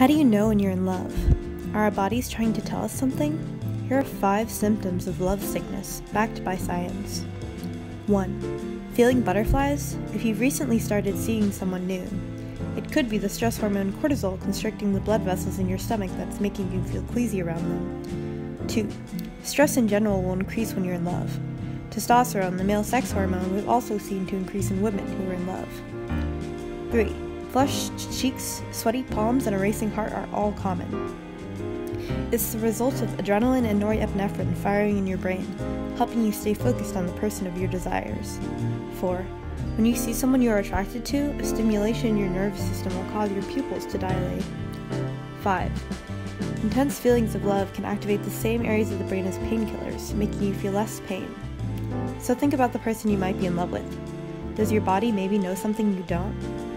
How do you know when you're in love? Are our bodies trying to tell us something? Here are five symptoms of love sickness, backed by science. 1. Feeling butterflies? If you've recently started seeing someone new, it could be the stress hormone cortisol constricting the blood vessels in your stomach that's making you feel queasy around them. 2. Stress in general will increase when you're in love. Testosterone, the male sex hormone, was also seen to increase in women who are in love. 3. Flushed cheeks, sweaty palms, and a racing heart are all common. It's the result of adrenaline and norepinephrine firing in your brain, helping you stay focused on the person of your desires. 4. When you see someone you are attracted to, a stimulation in your nervous system will cause your pupils to dilate. 5. Intense feelings of love can activate the same areas of the brain as painkillers, making you feel less pain. So think about the person you might be in love with. Does your body maybe know something you don't?